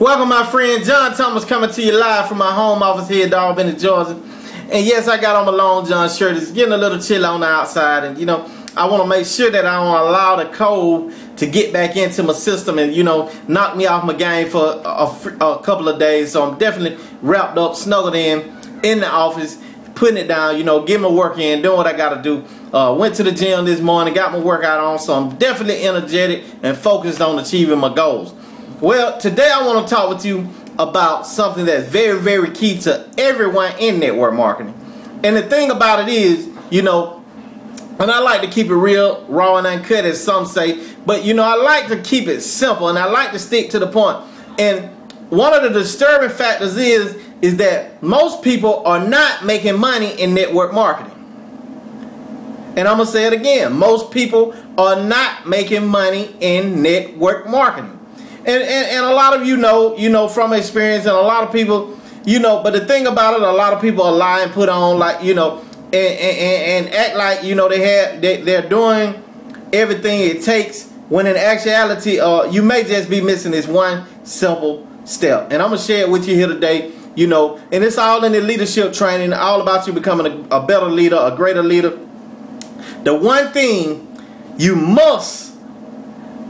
Welcome, my friend. John Thomas coming to you live from my home office here in Georgia. And yes, I got on my long john shirt. It's getting a little chill on the outside. And, you know, I want to make sure that I don't allow the cold to get back into my system and, you know, knock me off my game for a, a, a couple of days. So I'm definitely wrapped up, snuggled in, in the office, putting it down, you know, getting my work in, doing what I got to do. Uh, went to the gym this morning, got my workout on, so I'm definitely energetic and focused on achieving my goals. Well, today I want to talk with you about something that's very, very key to everyone in network marketing. And the thing about it is, you know, and I like to keep it real, raw and uncut, as some say, but you know, I like to keep it simple and I like to stick to the point. And one of the disturbing factors is, is that most people are not making money in network marketing. And I'm to say it again. Most people are not making money in network marketing and, and, and a lot of you know, you know, from experience, and a lot of people, you know, but the thing about it, a lot of people are lying, put on like, you know, and, and, and act like, you know, they have, they, they're doing everything it takes when in actuality, uh, you may just be missing this one simple step. And I'm to share it with you here today, you know, and it's all in the leadership training, all about you becoming a, a better leader, a greater leader. The one thing you must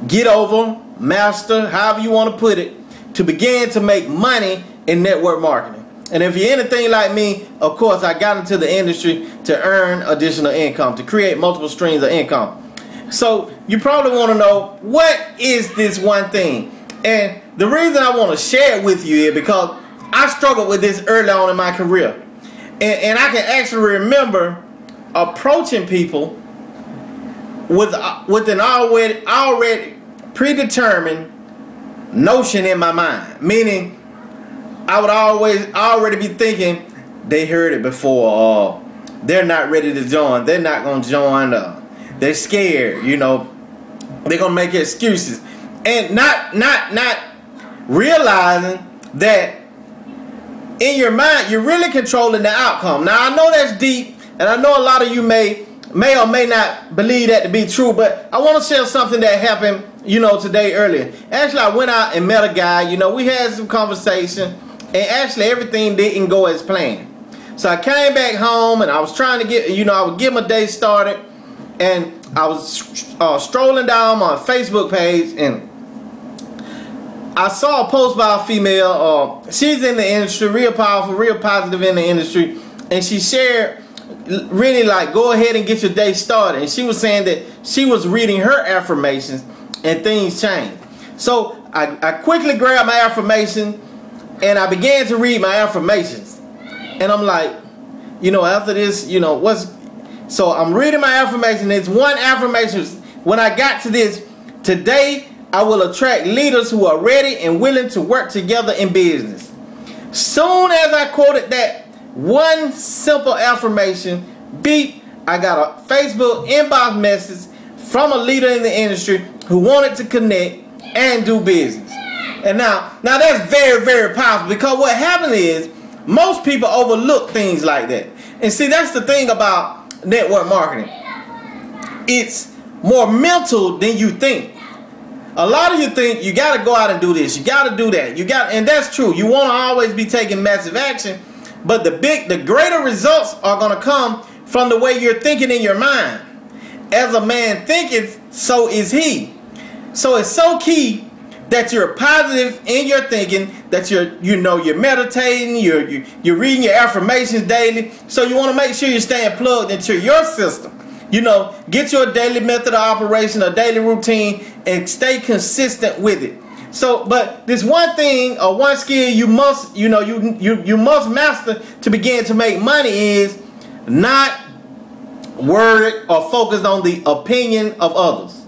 get over master, however you want to put it, to begin to make money in network marketing. And if you're anything like me, of course, I got into the industry to earn additional income, to create multiple streams of income. So you probably want to know what is this one thing? And the reason I want to share it with you is because I struggled with this early on in my career. And, and I can actually remember approaching people with, with an already, already predetermined notion in my mind. Meaning, I would always already be thinking they heard it before, or they're not ready to join. They're not gonna join. Uh, they're scared. You know, they're gonna make excuses, and not not not realizing that in your mind you're really controlling the outcome. Now I know that's deep, and I know a lot of you may may or may not believe that to be true, but I want to share something that happened you know, today earlier. Actually, I went out and met a guy. You know, we had some conversation, and actually everything didn't go as planned. So I came back home, and I was trying to get, you know, I would get my day started, and I was uh, strolling down my Facebook page, and I saw a post by a female. Uh, she's in the industry, real powerful, real positive in the industry, and she shared really like go ahead and get your day started. And she was saying that she was reading her affirmations and things change. So I, I quickly grabbed my affirmation and I began to read my affirmations. And I'm like, you know, after this, you know, what's so I'm reading my affirmation. It's one affirmation. When I got to this, today I will attract leaders who are ready and willing to work together in business. Soon as I quoted that one simple affirmation, beep, I got a Facebook inbox message from a leader in the industry who wanted to connect and do business. And now, now that's very, very powerful because what happened is most people overlook things like that. And see, that's the thing about network marketing. It's more mental than you think. A lot of you think you got to go out and do this, you got to do that, you got, and that's true. You want to always be taking massive action, but the big, the greater results are going to come from the way you're thinking in your mind as a man thinketh, so is he. So it's so key that you're positive in your thinking, that you're you know you're meditating, you're you're, you're reading your affirmations daily. So you want to make sure you're staying plugged into your system. You know, get your daily method of operation, a daily routine, and stay consistent with it. So, but this one thing or one skill you must, you know, you you you must master to begin to make money is not worried or focused on the opinion of others.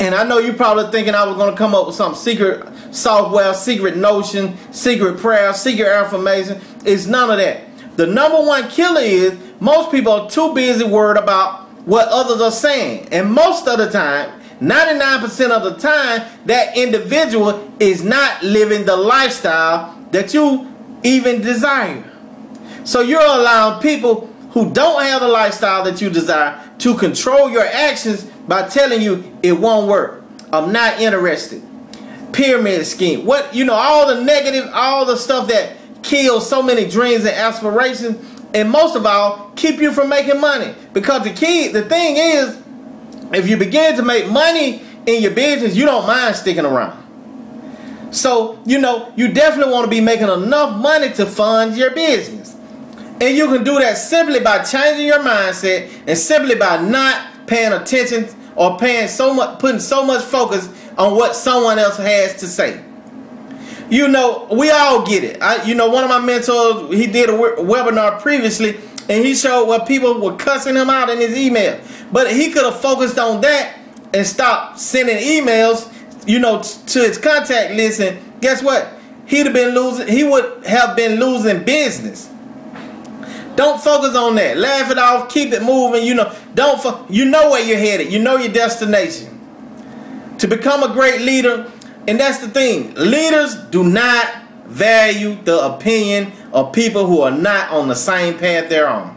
And I know you're probably thinking I was going to come up with some secret software, secret notion, secret prayer, secret affirmation. It's none of that. The number one killer is most people are too busy worried about what others are saying. And most of the time, 99% of the time, that individual is not living the lifestyle that you even desire. So you're allowing people who don't have the lifestyle that you desire to control your actions by telling you it won't work. I'm not interested. pyramid scheme. What you know, all the negative, all the stuff that kills so many dreams and aspirations, and most of all, keep you from making money. Because the key, the thing is, if you begin to make money in your business, you don't mind sticking around. So, you know, you definitely want to be making enough money to fund your business. And you can do that simply by changing your mindset and simply by not paying attention or paying so much putting so much focus on what someone else has to say. You know, we all get it. I, you know, one of my mentors, he did a webinar previously, and he showed where people were cussing him out in his email. But he could have focused on that and stopped sending emails, you know, to his contact list. And guess what? He'd have been losing. He would have been losing business. Don't focus on that. Laugh it off. Keep it moving. You know, don't. You know where you're headed. You know your destination. To become a great leader, and that's the thing. Leaders do not value the opinion of people who are not on the same path they're on.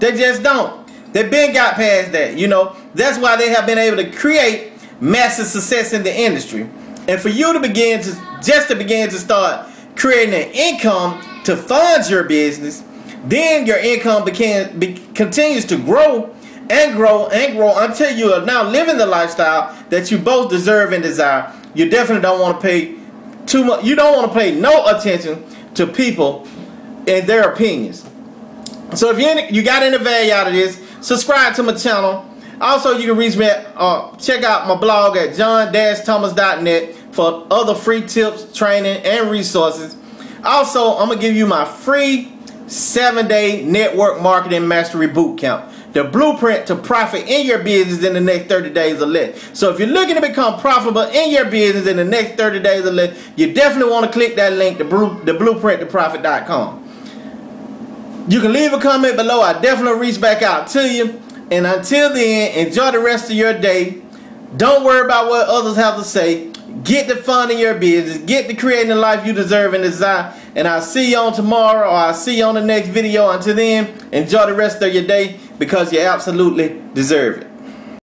They just don't. They've been got past that. You know, that's why they have been able to create massive success in the industry. And for you to begin to just to begin to start creating an income to fund your business, then your income became, be, continues to grow and grow and grow until you are now living the lifestyle that you both deserve and desire. You definitely don't want to pay too much. You don't want to pay no attention to people and their opinions. So if you you got any value out of this, subscribe to my channel. Also, you can reach me at, uh, check out my blog at john-thomas.net for other free tips, training, and resources. Also, I'm to give you my free seven-day network marketing mastery boot camp the blueprint to profit in your business in the next 30 days or less. So if you're looking to become profitable in your business in the next 30 days or less, you definitely want to click that link, the blueprint to profit.com. You can leave a comment below. I definitely reach back out to you. And until then, enjoy the rest of your day. Don't worry about what others have to say. Get the fun in your business. Get the creating the life you deserve and desire. And I'll see you on tomorrow or I'll see you on the next video. Until then, enjoy the rest of your day because you absolutely deserve it.